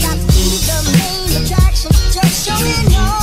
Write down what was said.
Got to be the main attraction. Just show me off.